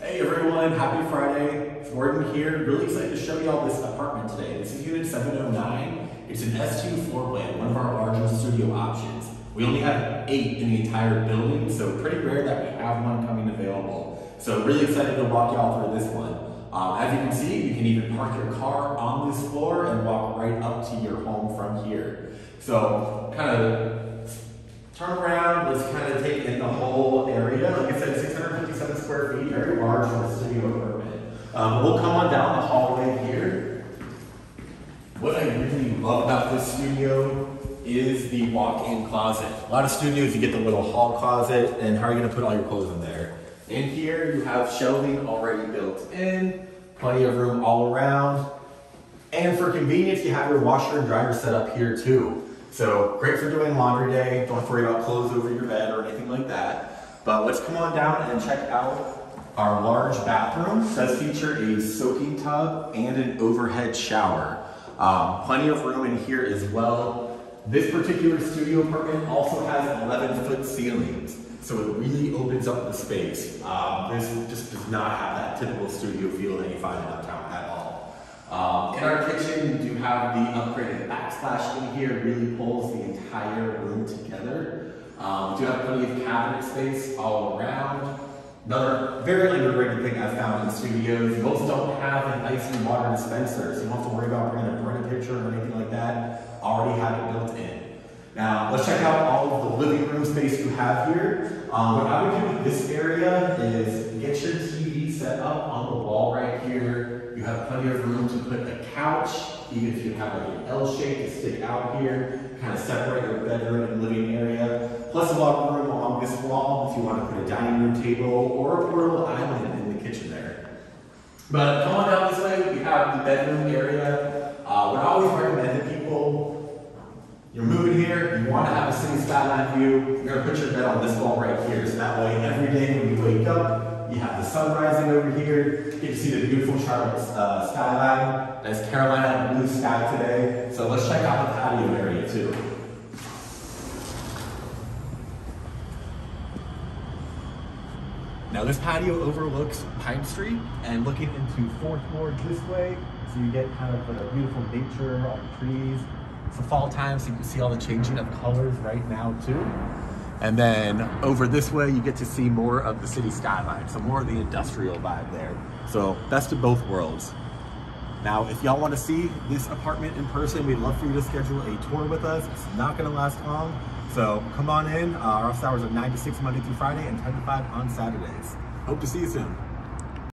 Hey everyone, happy Friday. Gordon here. Really excited to show you all this apartment today. This is unit 709. It's an S2 floor plan, one of our larger studio options. We only have eight in the entire building, so pretty rare that we have one coming available. So really excited to walk y'all through this one. Um, as you can see, you can even park your car on this floor and walk right up to your home from here. So kind of turn around, let's kind of take in the whole area. Like I said, 657 square feet, very large for a studio apartment. Um, we'll come on down the hallway here. What I really love about this studio is the walk-in closet. A lot of studios, you get the little hall closet, and how are you gonna put all your clothes in there? In here, you have shelving already built in, plenty of room all around. And for convenience, you have your washer and dryer set up here too. So great for doing laundry day. Don't worry about clothes over your bed or anything like that. But let's come on down and check out our large bathroom. It does feature a soaking tub and an overhead shower. Um, plenty of room in here as well. This particular studio apartment also has 11 foot ceilings. So it really opens up the space. Um, this just does not have that typical studio feel that you find in uptown at all. Um, in our kitchen, we do have the upgraded backsplash in here, really pulls the entire room together. Um, do have plenty of cabinet space all around. Another very underrated thing I've found in studios, also don't have an ice and water dispenser, so you don't have to worry about bringing a burning pitcher or anything like that. Already have it built in. Now, let's check out all of the living room space you have here. Um, what I would do with this area is get your TV set up on the wall right here. You have plenty of room to put a couch, even if you have like an L shape to stick out here, kind of separate your bedroom and living area. Plus a lot of room this wall if you want to put a dining room table or a portable island in the kitchen there. But come on down this way, we have the bedroom area. Uh, what I always recommend to people you're moving here, you want to have a city skyline view, you're going to put your bed on this wall right here. So that way, every day when you wake up, you have the sun rising over here, you to see the beautiful Charlotte uh, skyline. Nice Carolina blue sky today. So let's check out the patio area too. Now this patio overlooks Pine Street and looking into fourth ward this way, so you get kind of a beautiful nature, all the trees, it's the fall time, so you can see all the changing of colors right now too. And then over this way, you get to see more of the city skyline, so more of the industrial vibe there. So best of both worlds. Now, if y'all want to see this apartment in person, we'd love for you to schedule a tour with us. It's not going to last long. So come on in. Uh, our office hours are 9 to 6 Monday through Friday and 10 to 5 on Saturdays. Hope to see you soon.